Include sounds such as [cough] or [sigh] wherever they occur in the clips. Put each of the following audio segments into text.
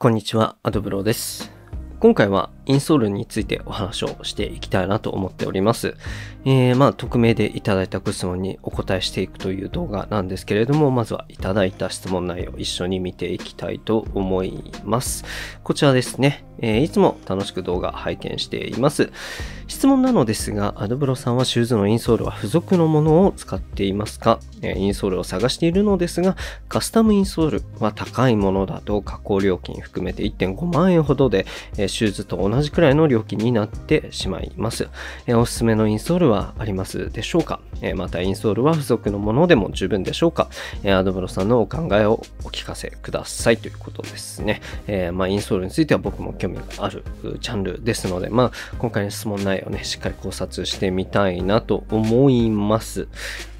こんにちは、アドブローです。今回はインストールについてお話をしていきたいなと思っております。えー、まあ、匿名でいただいたご質問にお答えしていくという動画なんですけれども、まずはいただいた質問内容を一緒に見ていきたいと思います。こちらですね。えーいつも楽しく動画拝見しています。質問なのですが、アドブロさんはシューズのインソールは付属のものを使っていますか、えーインソールを探しているのですが、カスタムインソールは高いものだと加工料金含めて1.5万円ほどで、えーシューズと同じ同じくらいの料金になってしまいます。えおすすめのインソールはありますでしょうか、えまたインソールは付属のものでも十分でしょうか、えアドブロさんのお考えをお聞かせくださいということですね。えまあ、インソールについては僕も興味があるうジャンルですので、まあ、今回の質問内容をね、しっかり考察してみたいなと思います。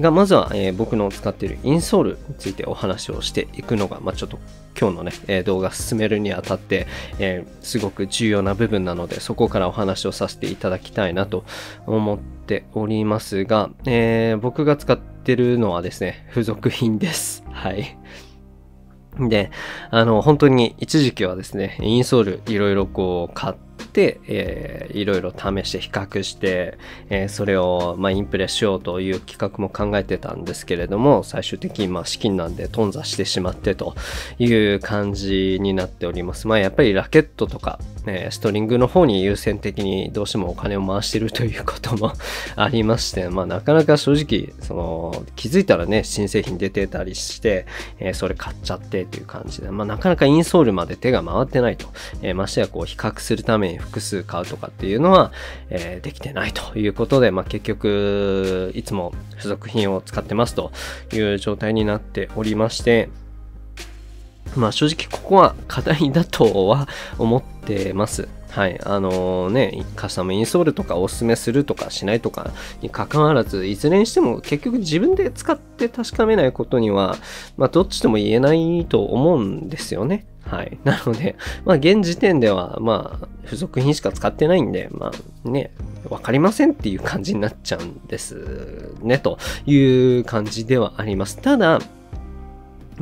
が、まずは、え僕の使っているインソールについてお話をしていくのが、まあ、ちょっと今日のね、え動画進めるにあたって、えーすごく重要な部分なので、そこからお話をさせていただきたいなと思っておりますが、えー僕が使ってるのはですね、付属品です。[laughs] はい。で、あの、本当に一時期はですね、インソールいろいろこう買って、えーいろいろ試して比較して、えーそれを、まあ、インプレしようという企画も考えてたんですけれども、最終的に、まあ、資金なんで頓挫してしまってという感じになっております。まあ、やっぱりラケットとか、えーストリングの方に優先的にどうしてもお金を回してるということも [laughs] ありまして、まあ、なかなか正直、その、気づいたらね、新製品出てたりして、えーそれ買っちゃってっていう感じで、まあ、なかなかインソールまで手が回ってないと。えーましてやこう比較するために複数買うとかっていうのは、えーできてないということで、まあ、結局、いつも付属品を使ってますという状態になっておりまして、まあ正直ここは課題だとは思ってます。はい。あのね、カスタムインストールとかおすすめするとかしないとかに関わらず、いずれにしても結局自分で使って確かめないことには、まあどっちとも言えないと思うんですよね。はい。[laughs] なので、まあ現時点では、まあ付属品しか使ってないんで、まあね、わかりませんっていう感じになっちゃうんですね、という感じではあります。ただ、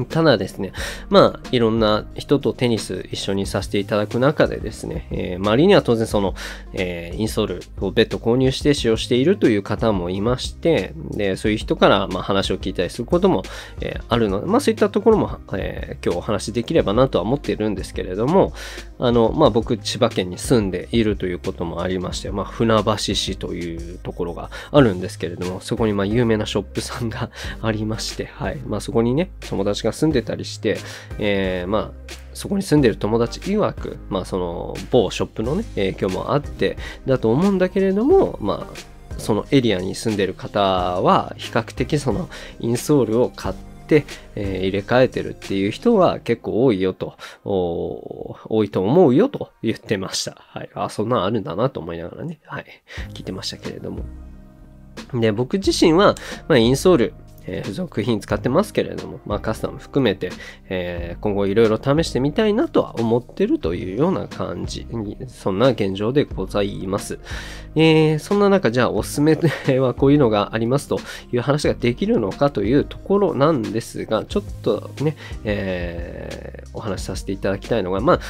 ただですね、まあ、いろんな人とテニス一緒にさせていただく中でですね、えー周りには当然その、えーインストールを別途購入して使用しているという方もいまして、で、そういう人からまあ話を聞いたりすることも、えーあるので、まあそういったところも、え今日お話しできればなとは思っているんですけれども、あの、まあ僕、千葉県に住んでいるということもありまして、まあ船橋市というところがあるんですけれども、そこにまあ有名なショップさんが [laughs] ありまして、はい。まあそこにね、友達が住んでたりして、えーまあ、そこに住んでる友達曰く、まあその某ショップのね、影響もあって、だと思うんだけれども、まあ、そのエリアに住んでる方は、比較的そのインソールを買って、えー入れ替えてるっていう人は結構多いよと、多いと思うよと言ってました。はい。あ、そんなんあるんだなと思いながらね、はい。聞いてましたけれども。で、僕自身は、まあ、インソール、えー付属品使ってますけれども、まあ、カスタム含めて、えー今後いろいろ試してみたいなとは思ってるというような感じに、そんな現状でございます。えーそんな中、じゃあおすすめはこういうのがありますという話ができるのかというところなんですが、ちょっとね、えーお話しさせていただきたいのが、まあ、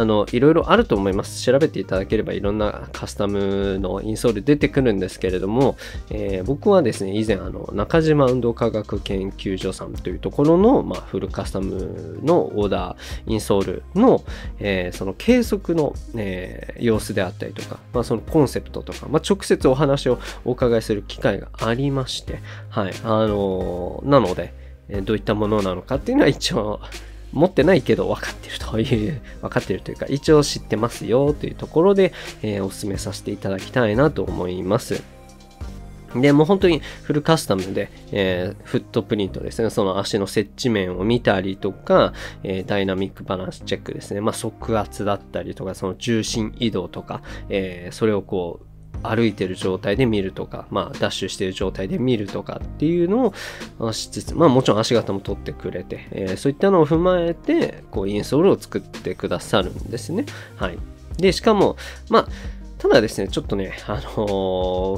あの、いろいろあると思います。調べていただければいろんなカスタムのインソール出てくるんですけれども、えー僕はですね、以前、あの、中島運動科学研究所さんというところの、まあ、フルカスタムのオーダー、インソールの、えーその計測の、えー様子であったりとか、まあ、そのコンセプトとか、まあ、直接お話をお伺いする機会がありまして、はい、あのーなので、えどういったものなのかっていうのは一応、持ってないけど分かってるという、[laughs] 分かってるというか、一応知ってますよというところで、えーお勧めさせていただきたいなと思います。で、もう本当にフルカスタムで、えーフットプリントですね、その足の接地面を見たりとか、えーダイナミックバランスチェックですね、まあ、側圧だったりとか、その重心移動とか、えーそれをこう、歩いてる状態で見るとか、まあ、ダッシュしてる状態で見るとかっていうのをしつつ、まあ、もちろん足型も取ってくれて、えーそういったのを踏まえて、こう、インソールを作ってくださるんですね。はい。で、しかも、まあ、ただですね、ちょっとね、あの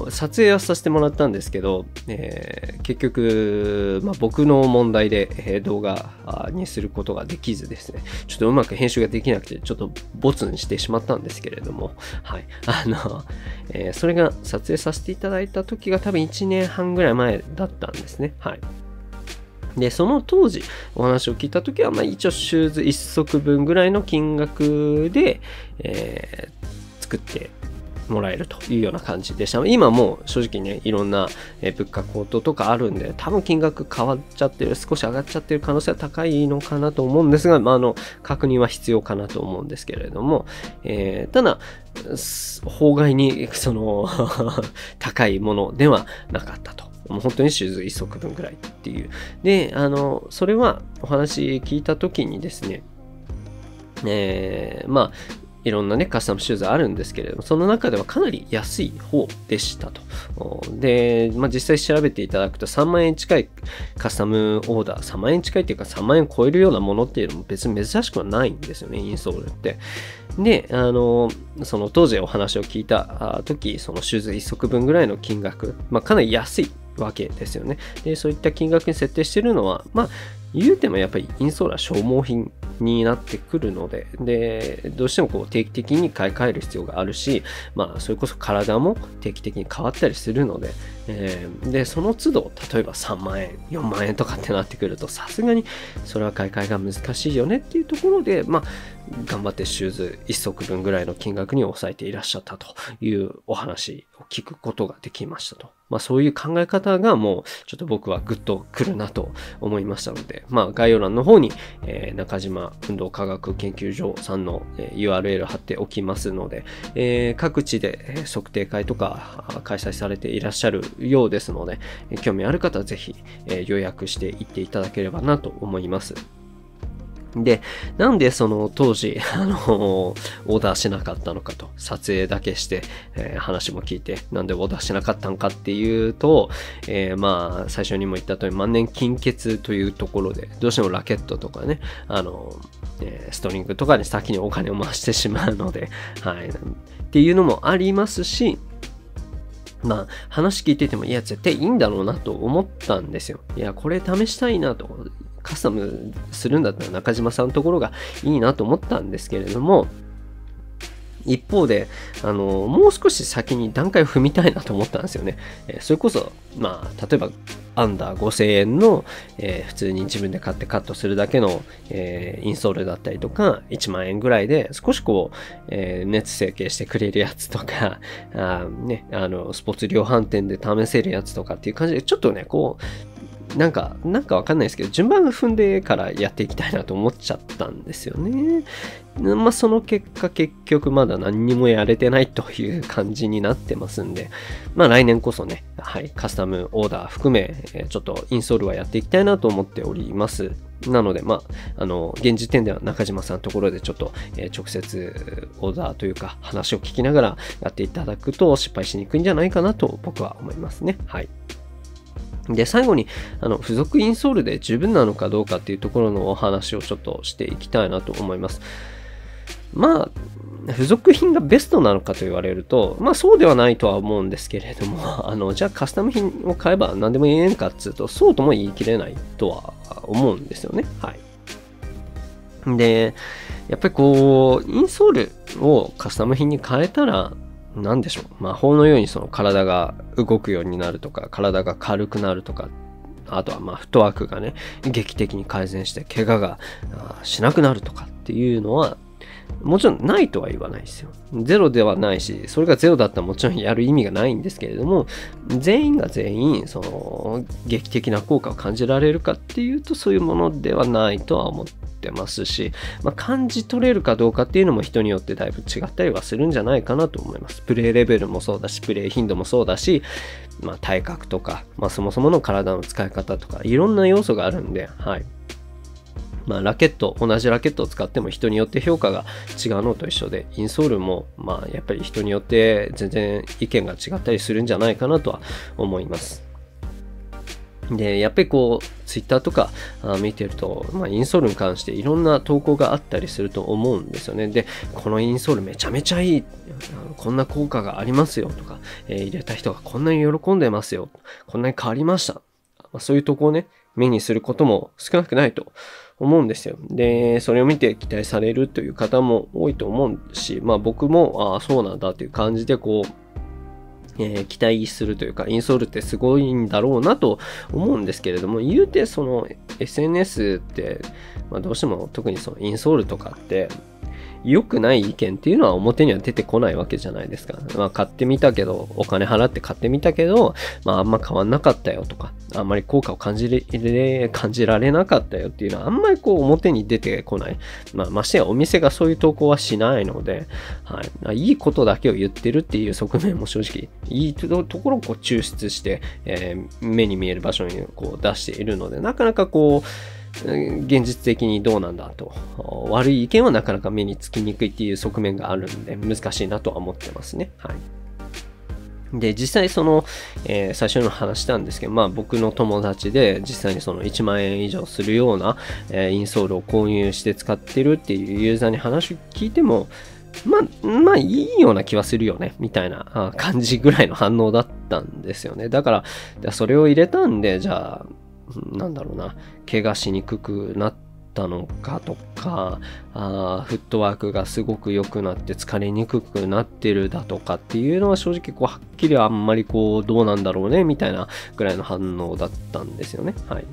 ー、撮影はさせてもらったんですけど、えー、結局、まあ、僕の問題で、え、動画にすることができずですね、ちょっとうまく編集ができなくて、ちょっとボツにしてしまったんですけれども、はい。[laughs] あの、えそれが撮影させていただいた時が多分1年半ぐらい前だったんですね。はい。で、その当時お話を聞いた時は、まあ一応シューズ1足分ぐらいの金額で、えー、作ってもらえるというような感じでした。今も正直ね、いろんな物価高騰とかあるんで、多分金額変わっちゃってる、少し上がっちゃってる可能性は高いのかなと思うんですが、まあ、あの、確認は必要かなと思うんですけれども、えー、ただ、法外に、[laughs] その [laughs] 高いものではなかったと。もう本当にシューズ1足分ぐらいっていう。で、あの、それはお話聞いた時にですね、えー、まあ、いろんなね、カスタムシューズあるんですけれども、その中ではかなり安い方でしたと。で、まあ、実際調べていただくと3万円近いカスタムオーダー、3万円近いっていうか3万円超えるようなものっていうのも別に珍しくはないんですよね、インソールって。で、あの、その当時お話を聞いた時、そのシューズ1足分ぐらいの金額、まあ、かなり安いわけですよね。で、そういった金額に設定してるのは、まあ、言うてもやっぱりインソーラー消耗品になってくるので、で、どうしてもこう定期的に買い替える必要があるし、まあ、それこそ体も定期的に変わったりするので、えー、で、その都度、例えば3万円、4万円とかってなってくると、さすがにそれは買い替えが難しいよねっていうところで、まあ、頑張ってシューズ1足分ぐらいの金額に抑えていらっしゃったというお話を聞くことができましたと。まあそういう考え方がもうちょっと僕はグッとくるなと思いましたので、まあ概要欄の方に、えー、中島運動科学研究所さんの、URL 貼っておきますので、えー、各地で測定会とか開催されていらっしゃるようですので、興味ある方はぜひ、予約していっていただければなと思います。で、なんでその当時、[laughs] あの、オーダーしなかったのかと、撮影だけして、えー、話も聞いて、なんでオーダーしなかったのかっていうと、えー、まあ、最初にも言った通り、万年金欠というところで、どうしてもラケットとかね、あの、え、ストリングとかに先にお金を回してしまうので、はい。っていうのもありますし、まあ、話聞いてても、いや、絶対いいんだろうなと思ったんですよ。いや、これ試したいなと。カスタムするんだったら中島さんのところがいいなと思ったんですけれども、一方で、あの、もう少し先に段階を踏みたいなと思ったんですよね。えー、それこそ、まあ、例えば、アンダー5000円の、えー、普通に自分で買ってカットするだけの、えー、インソールだったりとか、1万円ぐらいで少しこう、え熱成形してくれるやつとか、[laughs] あね、あの、スポーツ量販店で試せるやつとかっていう感じで、ちょっとね、こう、なんか、なんかわかんないですけど、順番踏んでからやっていきたいなと思っちゃったんですよね。まあ、その結果、結局まだ何にもやれてないという感じになってますんで、まあ来年こそね、はい、カスタムオーダー含め、ちょっとインストールはやっていきたいなと思っております。なので、まあ、あの、現時点では中島さんのところでちょっと、えー、直接オーダーというか話を聞きながらやっていただくと失敗しにくいんじゃないかなと僕は思いますね。はい。で、最後に、あの、付属インソールで十分なのかどうかっていうところのお話をちょっとしていきたいなと思います。まあ、付属品がベストなのかと言われると、まあそうではないとは思うんですけれども、[laughs] あの、じゃあカスタム品を買えば何でも言えんかっつうと、そうとも言い切れないとは思うんですよね。はい。で、やっぱりこう、インソールをカスタム品に変えたら、何でしょう魔法のようにその体が動くようになるとか体が軽くなるとかあとはまあフットワークがね劇的に改善して怪我がしなくなるとかっていうのはもちろんないとは言わないですよ。ゼロではないし、それがゼロだったらもちろんやる意味がないんですけれども、全員が全員、その、劇的な効果を感じられるかっていうと、そういうものではないとは思ってますし、まあ、感じ取れるかどうかっていうのも人によってだいぶ違ったりはするんじゃないかなと思います。プレイレベルもそうだし、プレイ頻度もそうだし、まあ、体格とか、まあ、そもそもの体の使い方とか、いろんな要素があるんで、はい。まあ、ラケット、同じラケットを使っても人によって評価が違うのと一緒で、インソールも、まあ、やっぱり人によって全然意見が違ったりするんじゃないかなとは思います。で、やっぱりこう、ツイッターとか見てると、まあ、インストールに関していろんな投稿があったりすると思うんですよね。で、このインストールめちゃめちゃいい。こんな効果がありますよとか、えー、入れた人がこんなに喜んでますよ。こんなに変わりました。まあ、そういう投稿をね、目にすることも少なくないと思うんですよ。で、それを見て期待されるという方も多いと思うし、まあ僕も、ああ、そうなんだという感じでこう、えー、期待するというか、インソールってすごいんだろうなと思うんですけれども、言うてその SNS って、まあ、どうしても特にそのインソールとかって、良くない意見っていうのは表には出てこないわけじゃないですか。まあ買ってみたけど、お金払って買ってみたけど、まああんま変わんなかったよとか、あんまり効果を感じれ、感じられなかったよっていうのはあんまりこう表に出てこない。まあましてやお店がそういう投稿はしないので、はい。いいことだけを言ってるっていう側面も正直、いいところをこう抽出して、えー、目に見える場所にこう出しているので、なかなかこう、現実的にどうなんだと。悪い意見はなかなか目につきにくいっていう側面があるんで、難しいなとは思ってますね。はい。で、実際その、えー、最初の話したんですけど、まあ僕の友達で実際にその1万円以上するような、えー、インソールを購入して使ってるっていうユーザーに話を聞いても、まあ、まあいいような気はするよね、みたいな感じぐらいの反応だったんですよね。だから、それを入れたんで、じゃあ、なんだろうな、怪我しにくくなったのかとか、あフットワークがすごく良くなって疲れにくくなってるだとかっていうのは正直こうはっきりあんまりこうどうなんだろうねみたいなぐらいの反応だったんですよね。はい。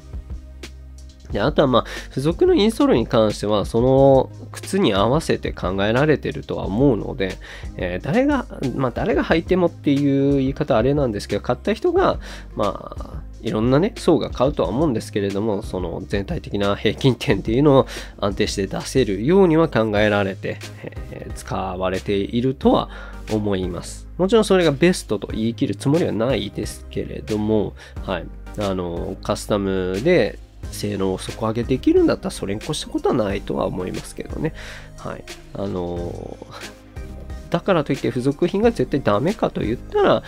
で、あとはまあ、付属のインストールに関しては、その靴に合わせて考えられてるとは思うので、えー、誰が、まあ、誰が履いてもっていう言い方あれなんですけど、買った人が、まあ、いろんなね、層が買うとは思うんですけれども、その全体的な平均点っていうのを安定して出せるようには考えられて、えー、使われているとは思います。もちろんそれがベストと言い切るつもりはないですけれども、はい。あの、カスタムで性能を底上げできるんだったらそれに越したことはないとは思いますけどね。はい。あの [laughs] だからといって付属品が絶対ダメかと言ったら、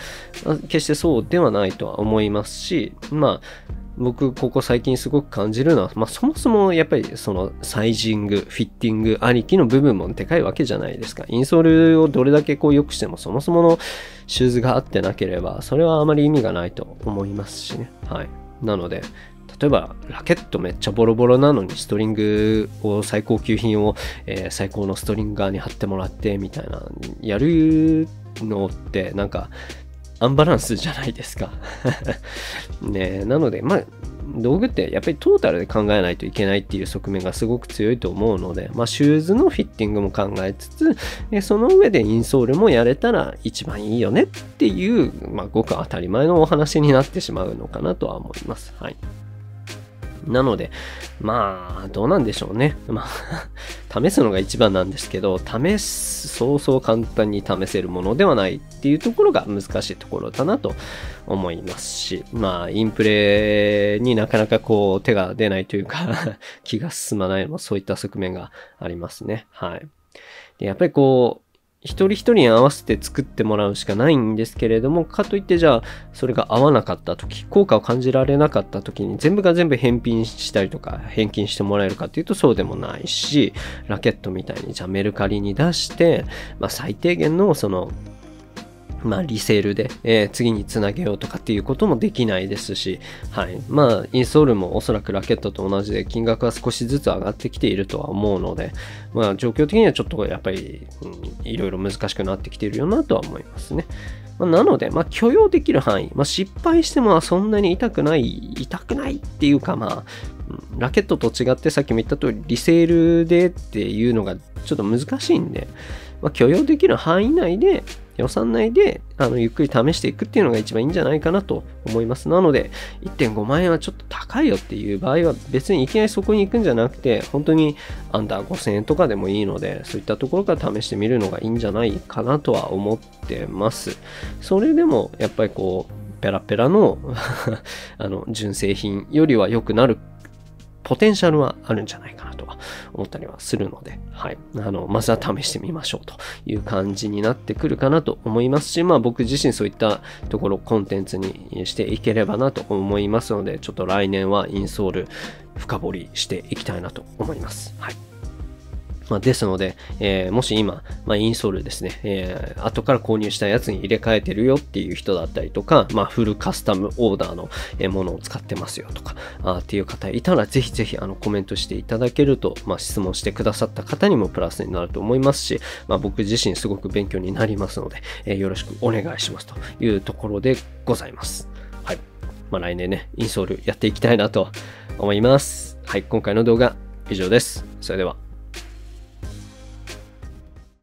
決してそうではないとは思いますし、まあ、僕、ここ最近すごく感じるのは、まあ、そもそもやっぱりそのサイジング、フィッティングありきの部分もでかいわけじゃないですか。インソールをどれだけこう良くしても、そもそものシューズが合ってなければ、それはあまり意味がないと思いますしね。はい。なので、例えばラケットめっちゃボロボロなのにストリングを最高級品を、えー、最高のストリンガーに貼ってもらってみたいなやるのってなんかアンバランスじゃないですか [laughs] ねなのでまあ道具ってやっぱりトータルで考えないといけないっていう側面がすごく強いと思うので、まあ、シューズのフィッティングも考えつつ、その上でインソールもやれたら一番いいよねっていう、まあ、ごく当たり前のお話になってしまうのかなとは思います。はい。なので、まあ、どうなんでしょうね。まあ、[laughs] 試すのが一番なんですけど、試す、そうそう簡単に試せるものではないっていうところが難しいところだなと思いますし、まあ、インプレになかなかこう手が出ないというか [laughs] 気が進まないのもそういった側面がありますね。はい。でやっぱりこう、一人一人に合わせて作ってもらうしかないんですけれども、かといってじゃあ、それが合わなかった時、効果を感じられなかった時に全部が全部返品したりとか、返金してもらえるかっていうとそうでもないし、ラケットみたいにじゃあメルカリに出して、まあ最低限のそのまあ、リセールで、えー、次につなげようとかっていうこともできないですし、はい。まあ、インストールもおそらくラケットと同じで金額は少しずつ上がってきているとは思うので、まあ、状況的にはちょっとやっぱり、うん、いろいろ難しくなってきているよなとは思いますね。まあ、なので、まあ、許容できる範囲、まあ、失敗してもそんなに痛くない、痛くないっていうか、まあ、ラケットと違ってさっきも言った通り、リセールでっていうのがちょっと難しいんで、まあ、許容できる範囲内で、予算内であのゆっくり試していくっていうのが一番いいんじゃないかなと思います。なので、1.5万円はちょっと高いよっていう場合は別にいきなりそこに行くんじゃなくて、本当にアンダー5000円とかでもいいので、そういったところから試してみるのがいいんじゃないかなとは思ってます。それでもやっぱりこう、ペラペラの [laughs] あの純正品よりは良くなるポテンシャルはあるんじゃないかなとは思ったりはするので、はい。あの、まずは試してみましょうという感じになってくるかなと思いますし、まあ僕自身そういったところコンテンツにしていければなと思いますので、ちょっと来年はインソール深掘りしていきたいなと思います。はい。まあ、ですので、えー、もし今、まあ、インストールですね、えー、後から購入したやつに入れ替えてるよっていう人だったりとか、まあ、フルカスタムオーダーのものを使ってますよとか、あっていう方いたら、ぜひぜひあのコメントしていただけると、まあ、質問してくださった方にもプラスになると思いますし、まあ、僕自身すごく勉強になりますので、えー、よろしくお願いしますというところでございます。はい。まあ、来年ね、インストールやっていきたいなと思います。はい、今回の動画以上です。それでは。